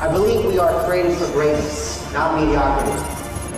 I believe we are created for greatness, not mediocrity.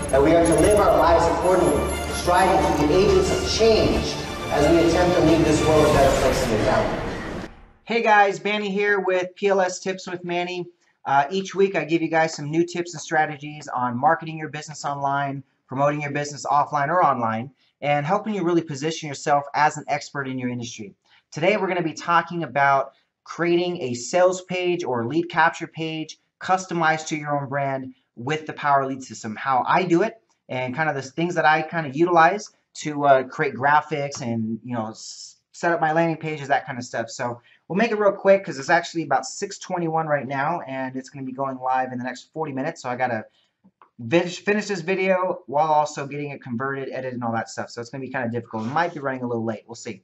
That we are to live our lives accordingly, striving to be agents of change as we attempt to leave this world a better place than we found. Hey guys, Manny here with PLS Tips with Manny. Uh, each week I give you guys some new tips and strategies on marketing your business online, promoting your business offline or online, and helping you really position yourself as an expert in your industry. Today we're going to be talking about creating a sales page or lead capture page customized to your own brand with the Power Lead system. How I do it and kind of the things that I kind of utilize to uh, create graphics and you know set up my landing pages, that kind of stuff. So we'll make it real quick because it's actually about 6:21 right now, and it's going to be going live in the next 40 minutes. So I got to finish this video while also getting it converted, edited, and all that stuff. So it's going to be kind of difficult. It might be running a little late. We'll see.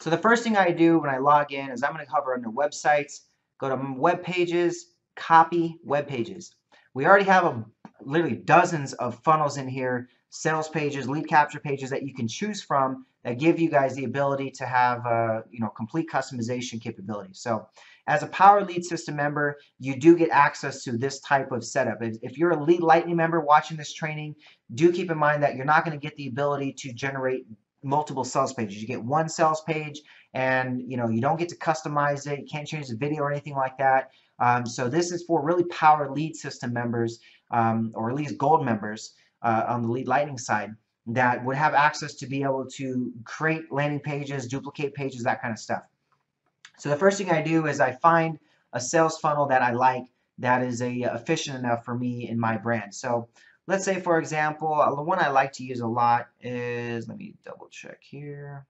So the first thing I do when I log in is I'm going to hover under websites, go to web pages, copy web pages. We already have a, literally dozens of funnels in here, sales pages, lead capture pages that you can choose from that give you guys the ability to have uh, you know complete customization capability. So as a Power Lead System member, you do get access to this type of setup. If you're a Lead Lightning member watching this training, do keep in mind that you're not going to get the ability to generate multiple sales pages. You get one sales page and you know you don't get to customize it. You can't change the video or anything like that. Um, so this is for really power lead system members um, or at least gold members uh, on the lead lightning side that would have access to be able to create landing pages, duplicate pages, that kind of stuff. So the first thing I do is I find a sales funnel that I like that is a, efficient enough for me in my brand. So Let's say, for example, uh, the one I like to use a lot is, let me double check here.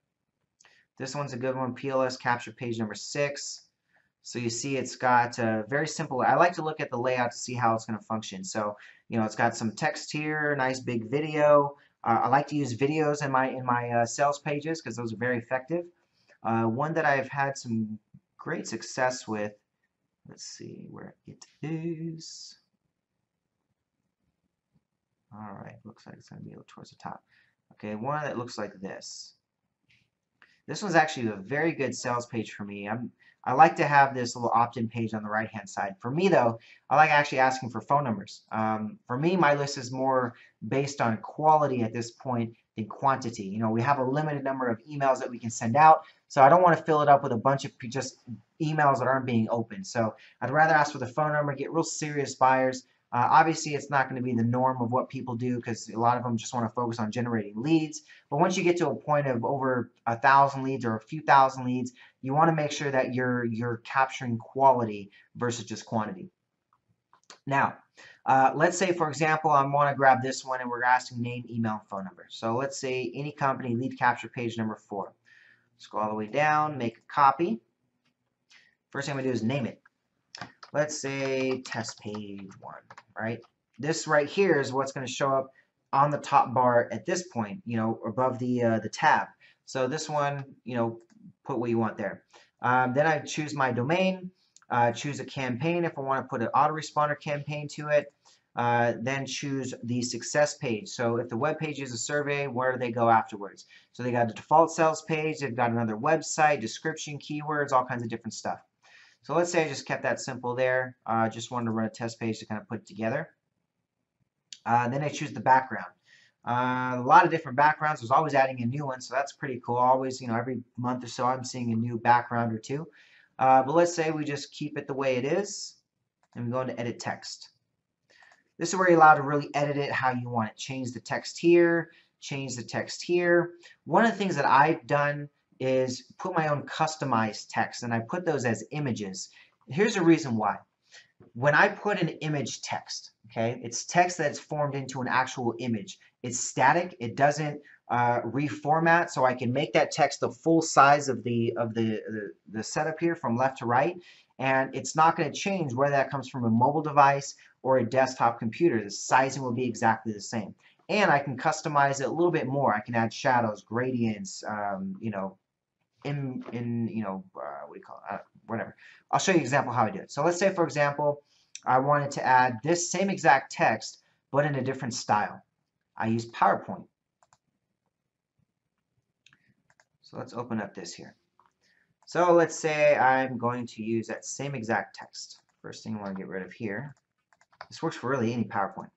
This one's a good one, PLS capture page number six. So you see it's got a very simple, I like to look at the layout to see how it's going to function. So, you know, it's got some text here, nice big video. Uh, I like to use videos in my in my uh, sales pages because those are very effective. Uh, one that I've had some great success with, let's see where it is. All right, looks like it's going to be towards the top. Okay, one that looks like this. This one's actually a very good sales page for me. I'm I like to have this little opt-in page on the right-hand side. For me, though, I like actually asking for phone numbers. Um, for me, my list is more based on quality at this point than quantity. You know, we have a limited number of emails that we can send out, so I don't want to fill it up with a bunch of just emails that aren't being opened. So I'd rather ask for the phone number, get real serious buyers, uh, obviously, it's not going to be the norm of what people do because a lot of them just want to focus on generating leads. But once you get to a point of over a thousand leads or a few thousand leads, you want to make sure that you're you're capturing quality versus just quantity. Now, uh, let's say, for example, I want to grab this one and we're asking name, email, phone number. So let's say any company lead capture page number four. Scroll all the way down, make a copy. First thing I'm going to do is name it let's say test page one, right? This right here is what's going to show up on the top bar at this point, you know, above the uh, the tab. So this one, you know, put what you want there. Um, then I choose my domain, uh, choose a campaign if I want to put an autoresponder campaign to it. Uh, then choose the success page. So if the web page is a survey, where do they go afterwards? So they got a default sales page, they've got another website, description, keywords, all kinds of different stuff. So let's say I just kept that simple there. I uh, just wanted to run a test page to kind of put it together. Uh, then I choose the background. Uh, a lot of different backgrounds. There's always adding a new one, so that's pretty cool. Always, you know, every month or so I'm seeing a new background or two. Uh, but let's say we just keep it the way it is, and we go into edit text. This is where you're allowed to really edit it how you want it. Change the text here, change the text here. One of the things that I've done is put my own customized text and I put those as images. Here's a reason why. When I put an image text, okay, it's text that's formed into an actual image. It's static. It doesn't uh, reformat, so I can make that text the full size of the of the, the, the setup here from left to right, and it's not going to change whether that comes from a mobile device or a desktop computer. The sizing will be exactly the same. And I can customize it a little bit more. I can add shadows, gradients, um, you know, in, in you know, uh, what do you call it, uh, whatever. I'll show you an example how I do it. So let's say, for example, I wanted to add this same exact text, but in a different style. I use PowerPoint. So let's open up this here. So let's say I'm going to use that same exact text. first thing I want to get rid of here. This works for really any PowerPoint.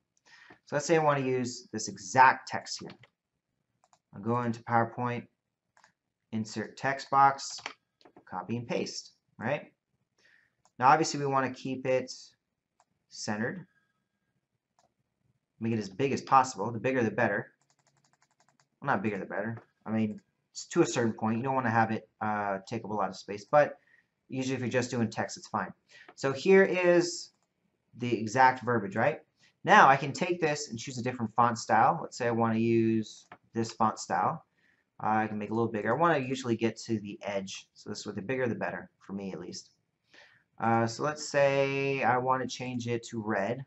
So let's say I want to use this exact text here. I'll go into PowerPoint, insert text box, copy and paste, right? Now obviously we want to keep it centered. Make it as big as possible. The bigger the better. Well, not bigger the better. I mean, to a certain point. You don't want to have it uh, take up a lot of space, but usually if you're just doing text, it's fine. So here is the exact verbiage, right? Now I can take this and choose a different font style. Let's say I want to use this font style. I can make a little bigger. I want to usually get to the edge. So this way, the bigger the better, for me at least. Uh, so let's say I want to change it to red.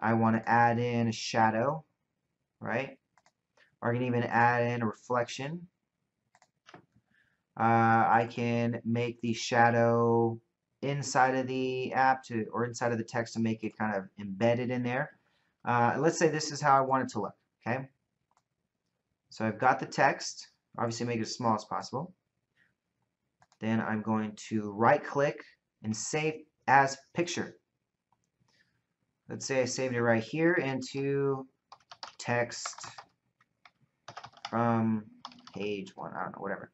I want to add in a shadow, right? Or I can even add in a reflection. Uh, I can make the shadow inside of the app to or inside of the text to make it kind of embedded in there. Uh, let's say this is how I want it to look. Okay. So I've got the text. Obviously, make it as small as possible. Then I'm going to right click and save as picture. Let's say I saved it right here into text from page one. I don't know, whatever.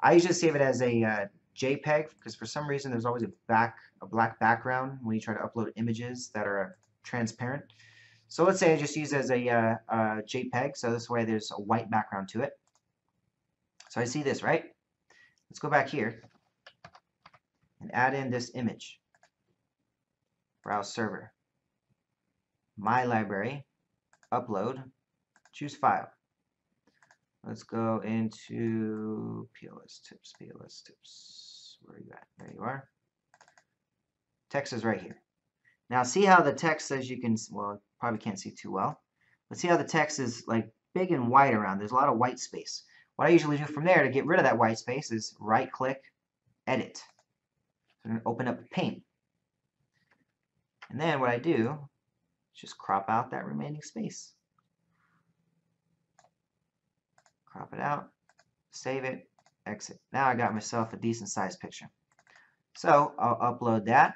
I usually save it as a uh, JPEG because for some reason there's always a back a black background when you try to upload images that are transparent. So let's say I just use as a, uh, a JPEG, so this way there's a white background to it. So I see this, right? Let's go back here and add in this image. Browse server. My library. Upload. Choose file. Let's go into PLS tips, PLS tips. Where are you at? There you are. Text is right here. Now see how the text says you can, well, probably can't see too well. But see how the text is like big and white around. There's a lot of white space. What I usually do from there to get rid of that white space is right click, edit. So I'm to open up Paint. And then what I do is just crop out that remaining space. crop it out, save it, exit. Now I got myself a decent sized picture. So I'll upload that.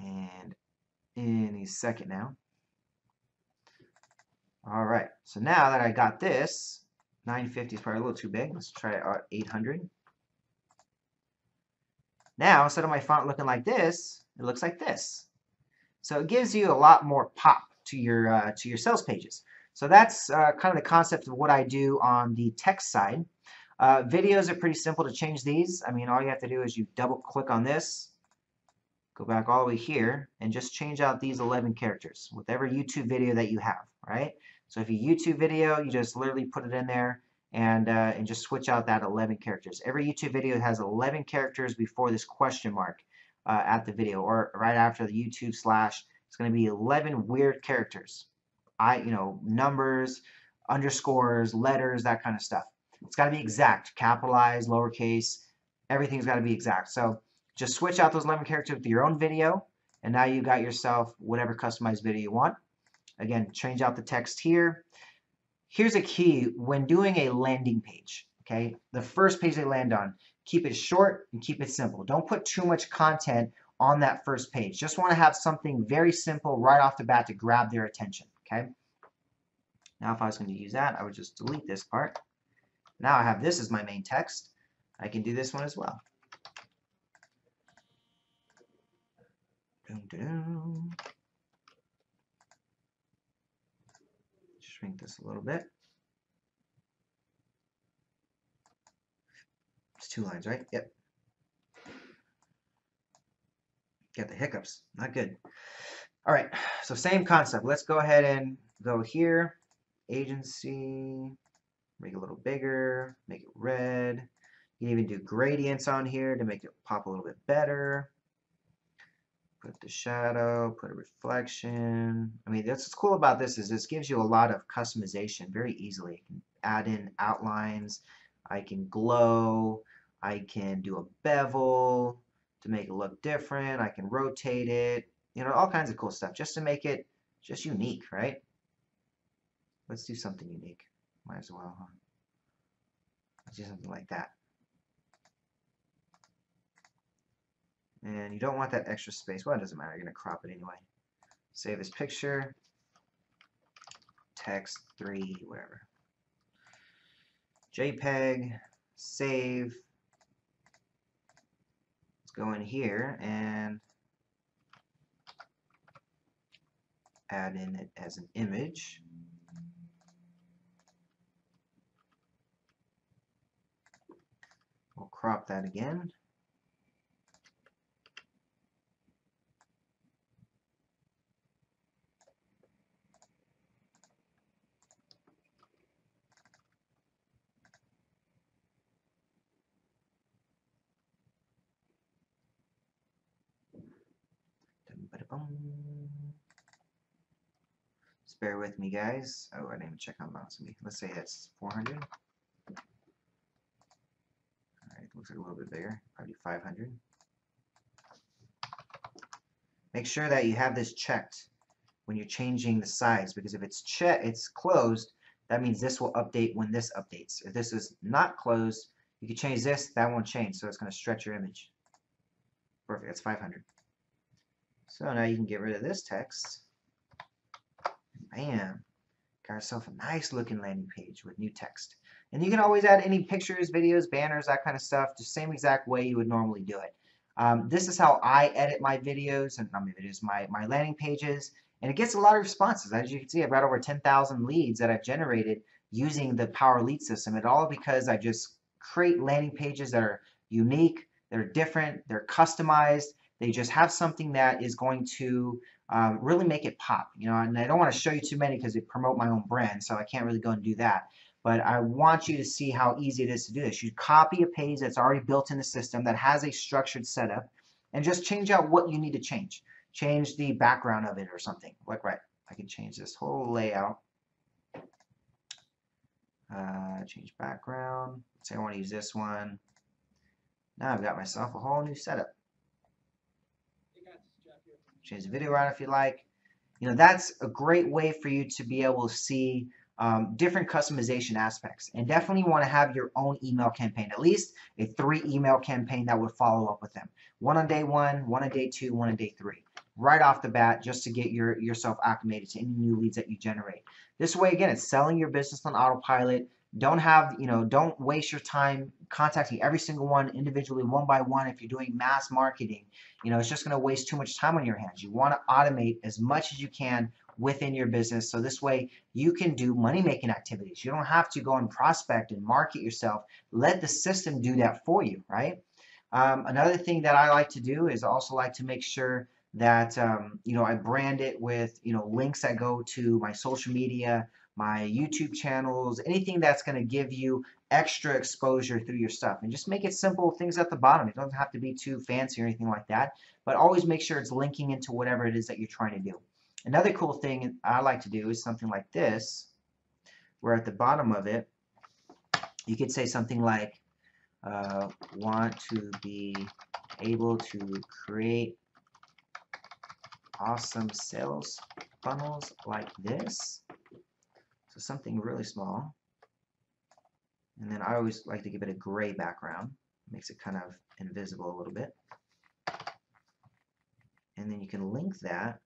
And any second now. Alright, so now that I got this, 950 is probably a little too big. Let's try it at 800. Now, instead of my font looking like this, it looks like this. So it gives you a lot more pop to your uh, to your sales pages. So that's uh, kind of the concept of what I do on the text side. Uh, videos are pretty simple to change these. I mean, all you have to do is you double click on this, go back all the way here, and just change out these 11 characters with every YouTube video that you have, right? So if you YouTube video, you just literally put it in there and, uh, and just switch out that 11 characters. Every YouTube video has 11 characters before this question mark uh, at the video or right after the YouTube slash it's going to be 11 weird characters. I, you know, numbers, underscores, letters, that kind of stuff. It's got to be exact, capitalized, lowercase, everything's got to be exact. So just switch out those 11 characters with your own video, and now you got yourself whatever customized video you want. Again, change out the text here. Here's a key when doing a landing page. Okay, the first page they land on, keep it short and keep it simple. Don't put too much content on that first page. Just want to have something very simple right off the bat to grab their attention. Okay. Now if I was going to use that, I would just delete this part. Now I have this as my main text. I can do this one as well. Shrink this a little bit. It's two lines, right? Yep. Get the hiccups. Not good. All right, so same concept. Let's go ahead and go here. Agency. Make it a little bigger. Make it red. You can even do gradients on here to make it pop a little bit better. Put the shadow, put a reflection. I mean, that's what's cool about this is this gives you a lot of customization very easily. I can add in outlines. I can glow. I can do a bevel to make it look different. I can rotate it, you know, all kinds of cool stuff just to make it just unique, right? Let's do something unique. Might as well, huh? do something like that. And you don't want that extra space. Well, it doesn't matter. You're going to crop it anyway. Save this picture. Text 3, whatever. JPEG. Save. Let's go in here and add in it as an image. We'll crop that again. Just bear with me, guys. Oh, I didn't even check on mouse. Let's say that's 400. Alright, looks like a little bit bigger. Probably 500. Make sure that you have this checked when you're changing the size because if it's checked, it's closed, that means this will update when this updates. If this is not closed, you can change this, that won't change, so it's going to stretch your image. Perfect, that's 500. So now you can get rid of this text. Bam. Got yourself a nice looking landing page with new text. And you can always add any pictures, videos, banners, that kind of stuff, the same exact way you would normally do it. Um, this is how I edit my videos, and not my videos, my, my landing pages, and it gets a lot of responses. As you can see, I've got over 10,000 leads that I've generated using the Power Lead system. It all because I just create landing pages that are unique, they're different, they're customized, they just have something that is going to um, really make it pop. You know, and I don't want to show you too many because they promote my own brand, so I can't really go and do that. But I want you to see how easy it is to do this. You copy a page that's already built in the system that has a structured setup and just change out what you need to change. Change the background of it or something. Like, right, I can change this whole layout. Uh, change background. Say I want to use this one. Now I've got myself a whole new setup. Change the video around if you like. You know, that's a great way for you to be able to see um, different customization aspects. And definitely want to have your own email campaign, at least a three email campaign that would follow up with them. One on day one, one on day two, one on day three. Right off the bat, just to get your yourself acclimated to any new leads that you generate. This way, again, it's selling your business on autopilot. Don't have, you know, don't waste your time contacting every single one individually, one by one. If you're doing mass marketing, you know, it's just going to waste too much time on your hands. You want to automate as much as you can within your business. So this way you can do money making activities. You don't have to go and prospect and market yourself. Let the system do that for you, right? Um, another thing that I like to do is also like to make sure that um, you know I brand it with you know links that go to my social media, my YouTube channels, anything that's going to give you extra exposure through your stuff. And just make it simple, things at the bottom. It doesn't have to be too fancy or anything like that, but always make sure it's linking into whatever it is that you're trying to do. Another cool thing I like to do is something like this, where at the bottom of it, you could say something like, uh, want to be able to create awesome sales funnels like this. So something really small. And then I always like to give it a gray background. Makes it kind of invisible a little bit. And then you can link that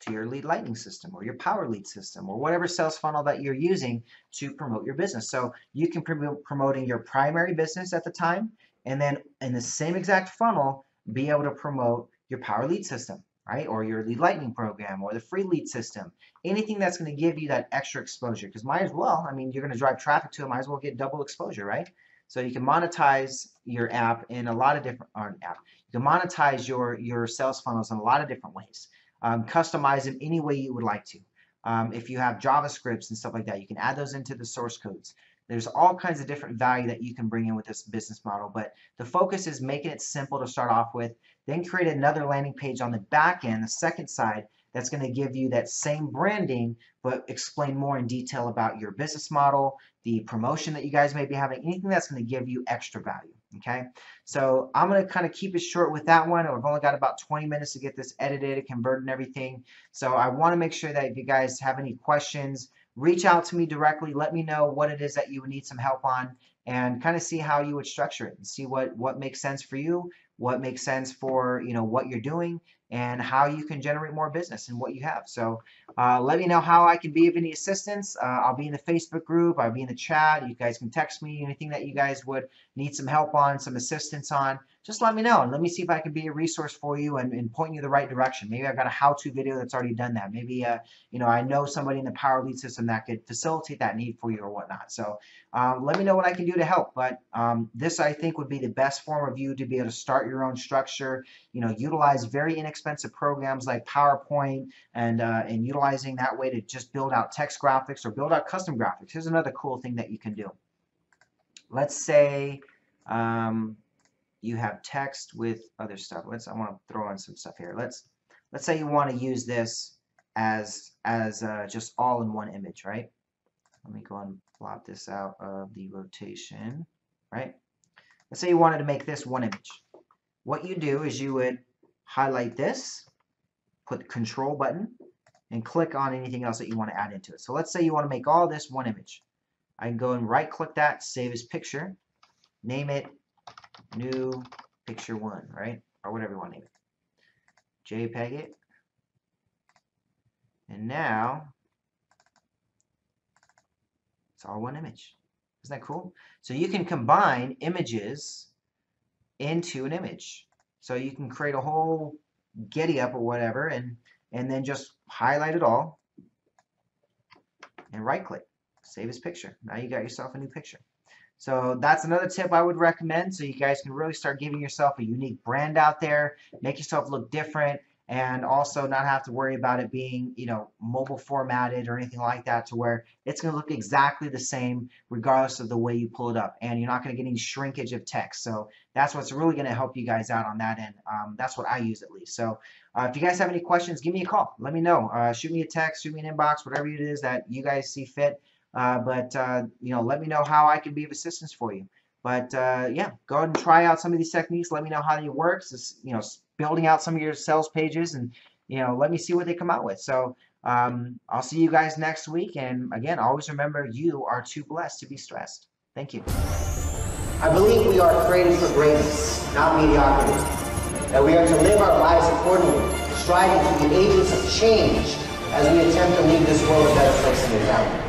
to your lead lightning system or your power lead system or whatever sales funnel that you're using to promote your business. So you can promote promoting your primary business at the time and then in the same exact funnel be able to promote your power lead system right? Or your lead lightning program or the free lead system. Anything that's going to give you that extra exposure. Because might as well, I mean, you're going to drive traffic to it, might as well get double exposure, right? So you can monetize your app in a lot of different, or app. You can monetize your, your sales funnels in a lot of different ways. Um, customize them any way you would like to. Um, if you have JavaScripts and stuff like that, you can add those into the source codes. There's all kinds of different value that you can bring in with this business model, but the focus is making it simple to start off with, then create another landing page on the back end, the second side, that's going to give you that same branding, but explain more in detail about your business model, the promotion that you guys may be having, anything that's going to give you extra value. Okay, so I'm going to kind of keep it short with that one. I've only got about 20 minutes to get this edited, converted, and everything. So I want to make sure that if you guys have any questions, reach out to me directly. Let me know what it is that you would need some help on and kind of see how you would structure it and see what, what makes sense for you, what makes sense for, you know, what you're doing and how you can generate more business and what you have. So uh, let me know how I can be of any assistance. Uh, I'll be in the Facebook group. I'll be in the chat. You guys can text me anything that you guys would need some help on, some assistance on. Just let me know and let me see if I can be a resource for you and, and point you the right direction. Maybe I've got a how-to video that's already done that. Maybe uh, you know I know somebody in the Power Lead system that could facilitate that need for you or whatnot. So um, let me know what I can do to help. But um, this I think would be the best form of you to be able to start your own structure. You know, utilize very inexpensive programs like PowerPoint and uh, and utilizing that way to just build out text graphics or build out custom graphics. Here's another cool thing that you can do. Let's say um, you have text with other stuff. Let's I want to throw in some stuff here. Let's let's say you want to use this as as uh, just all in one image, right? Let me go and plot this out of the rotation, right? Let's say you wanted to make this one image. What you do is you would highlight this, put the control button, and click on anything else that you want to add into it. So let's say you want to make all this one image. I can go and right click that, save as picture, name it new picture one, right? Or whatever you want to name it. JPEG it. And now it's all one image. Isn't that cool? So you can combine images into an image. So you can create a whole Getty up or whatever and and then just highlight it all and right click save as picture now you got yourself a new picture so that's another tip I would recommend so you guys can really start giving yourself a unique brand out there, make yourself look different, and also not have to worry about it being, you know, mobile formatted or anything like that to where it's going to look exactly the same regardless of the way you pull it up. And you're not going to get any shrinkage of text. So that's what's really going to help you guys out on that end. Um, that's what I use at least. So uh, if you guys have any questions, give me a call. Let me know. Uh, shoot me a text, shoot me an inbox, whatever it is that you guys see fit. Uh, but, uh, you know, let me know how I can be of assistance for you. But, uh, yeah, go ahead and try out some of these techniques. Let me know how they work. Just, you know, building out some of your sales pages and, you know, let me see what they come out with. So um, I'll see you guys next week. And, again, always remember you are too blessed to be stressed. Thank you. I believe we are created for greatness, not mediocrity. That we are to live our lives accordingly, striving to be agents of change as we attempt to leave this world a better place than we found.